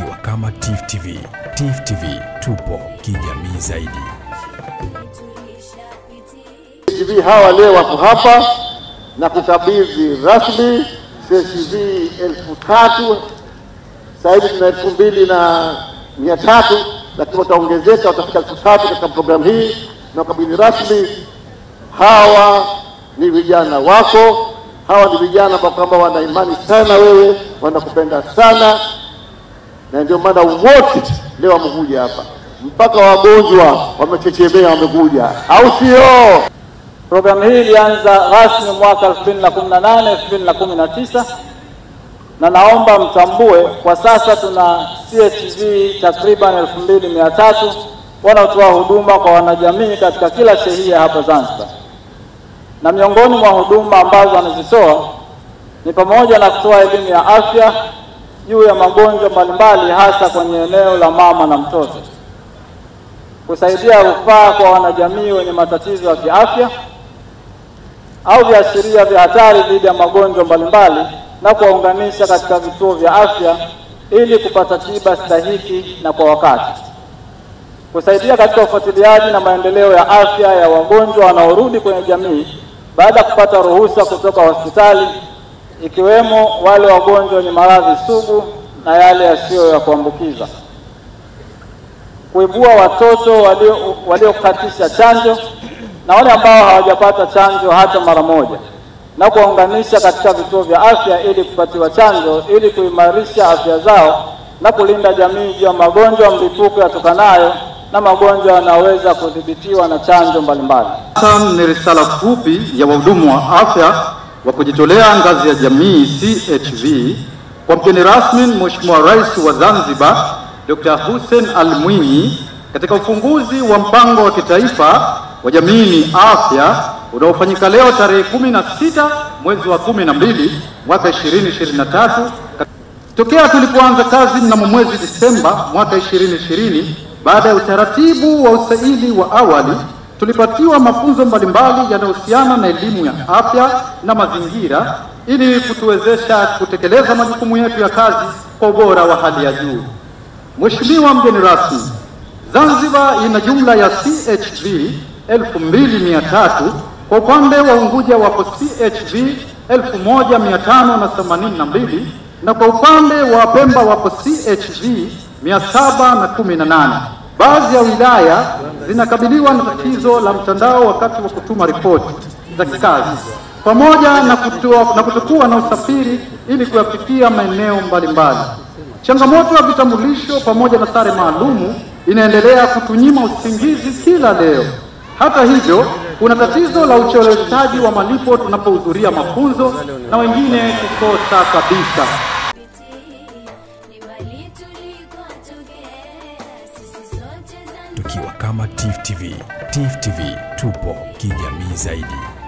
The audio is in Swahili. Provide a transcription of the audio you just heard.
tukiwa kama Tif TV. Tif TV tupo kijamii zaidi. CCTV hawa leo wako hapa na kukabidhi rasmi CCTV elfu tatu. Sasa hivi tuna elfu mbili na mia tatu, lakini wataongezeka, watafika elfu tatu katika programu hii na kukabidhi rasmi. Hawa ni vijana wako, hawa ni vijana ambao kwamba wana imani sana wewe, wanakupenda sana, na ndio maana wote leo wamekuja hapa, mpaka wagonjwa wamechechemea, wamekuja, au sio? Programu hii ilianza rasmi mwaka 2018 2019, na naomba mtambue kwa sasa tuna CHV takriban 2300 wanaotoa huduma kwa wanajamii katika kila shehia hapa Zanzibar, na miongoni mwa huduma ambazo wanazitoa ni pamoja na kutoa elimu ya afya juu ya magonjwa mbalimbali, hasa kwenye eneo la mama na mtoto, kusaidia rufaa kwa wanajamii wenye matatizo ya kiafya au viashiria vya hatari dhidi ya magonjwa mbalimbali na kuwaunganisha katika vituo vya afya ili kupata tiba stahiki na kwa wakati, kusaidia katika ufuatiliaji na maendeleo ya afya ya wagonjwa wanaorudi kwenye jamii baada ya kupata ruhusa kutoka hospitali, ikiwemo wale wagonjwa wenye maradhi sugu na yale yasiyo ya kuambukiza, kuibua watoto waliokatisha walio chanjo na wale ambao hawajapata chanjo hata mara moja na kuwaunganisha katika vituo vya afya ili kupatiwa chanjo ili kuimarisha afya zao na kulinda jamii juu ya magonjwa mlipuko yatokanayo na magonjwa yanaweza kudhibitiwa na chanjo mbalimbali. Ni risala fupi ya wahudumu wa afya wa kujitolea ngazi ya jamii CHV kwa mgeni rasmi Mheshimiwa Rais wa Zanzibar Dr. Hussein Al Mwinyi katika ufunguzi wa mpango wa kitaifa wa jamii ni afya unaofanyika leo tarehe kumi na sita mwezi wa kumi na mbili mwaka 2023 tokea tulipoanza kazi mnamo mwezi Disemba mwaka 2020. Baada ya utaratibu wa usaili wa awali, tulipatiwa mafunzo mbalimbali yanayohusiana na elimu ya afya na mazingira ili kutuwezesha kutekeleza majukumu yetu ya kazi kwa ubora wa hali ya juu. Mheshimiwa mgeni rasmi, Zanzibar ina jumla ya CHV 2300 kwa upande wa Unguja wapo CHV 1582 na kwa upande wa Pemba wapo CHV 718. Baadhi ya wilaya zinakabiliwa na tatizo la mtandao wakati wa kutuma ripoti za kikazi pamoja na kutua, na kutokuwa na usafiri ili kuyafikia maeneo mbalimbali. Changamoto ya vitambulisho pamoja na sare maalumu inaendelea kutunyima usingizi kila leo. Hata hivyo, kuna tatizo la ucheleweshaji wa malipo tunapohudhuria mafunzo na wengine kukosa kabisa. Kama TIFF TV. TIFF TV tupo kijamii zaidi.